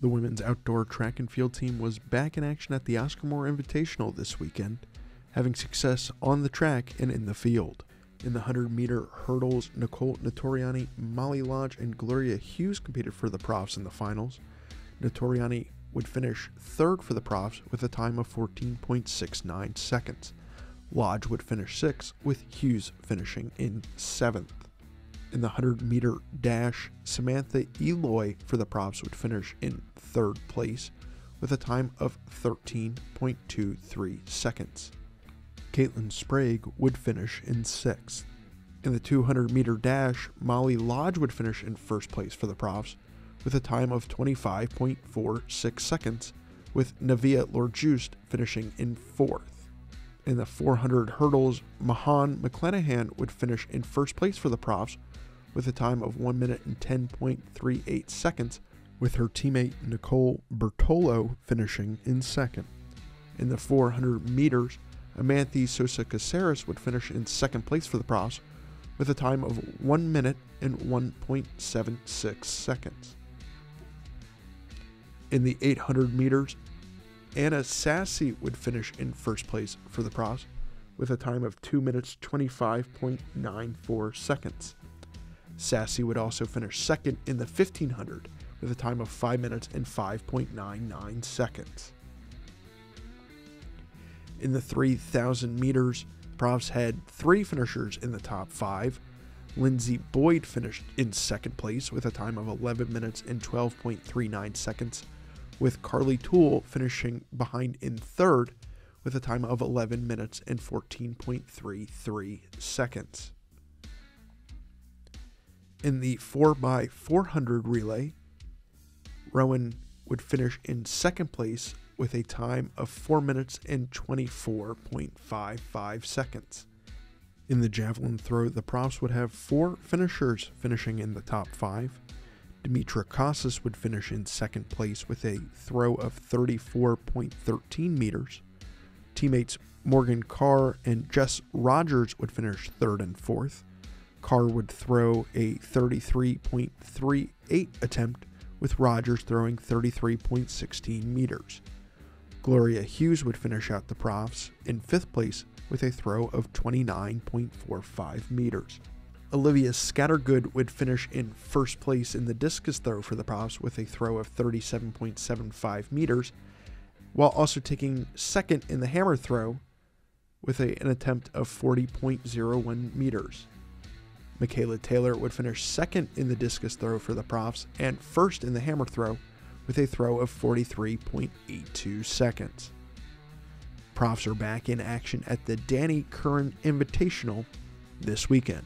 The women's outdoor track and field team was back in action at the Oscar Moore Invitational this weekend, having success on the track and in the field. In the 100 meter hurdles, Nicole Notoriani, Molly Lodge, and Gloria Hughes competed for the profs in the finals. Notoriani would finish third for the profs with a time of 14.69 seconds. Lodge would finish sixth, with Hughes finishing in seventh in the 100 meter dash, Samantha Eloy for the profs would finish in third place with a time of 13.23 seconds. Caitlin Sprague would finish in sixth. In the 200 meter dash, Molly Lodge would finish in first place for the profs with a time of 25.46 seconds, with Navia Lorjust finishing in fourth. In the 400 hurdles, Mahan McClanahan would finish in first place for the profs with a time of 1 minute and 10.38 seconds, with her teammate Nicole Bertolo finishing in second. In the 400 meters, Amanthi Sosa Caceres would finish in second place for the profs with a time of 1 minute and 1.76 seconds. In the 800 meters, Anna Sassy would finish in first place for the profs with a time of 2 minutes 25.94 seconds. Sassy would also finish second in the 1500 with a time of 5 minutes and 5.99 seconds. In the 3000 meters, Profs had three finishers in the top five. Lindsay Boyd finished in second place with a time of 11 minutes and 12.39 seconds, with Carly Toole finishing behind in third with a time of 11 minutes and 14.33 seconds. In the 4x400 relay, Rowan would finish in second place with a time of 4 minutes and 24.55 seconds. In the javelin throw, the profs would have four finishers finishing in the top five. Dimitra Casas would finish in second place with a throw of 34.13 meters. Teammates Morgan Carr and Jess Rogers would finish third and fourth. Carr would throw a 33.38 attempt, with Rogers throwing 33.16 meters. Gloria Hughes would finish out the profs in fifth place with a throw of 29.45 meters. Olivia Scattergood would finish in first place in the discus throw for the profs with a throw of 37.75 meters, while also taking second in the hammer throw with a, an attempt of 40.01 meters. Michaela Taylor would finish second in the discus throw for the profs and first in the hammer throw with a throw of 43.82 seconds. Profs are back in action at the Danny Curran Invitational this weekend.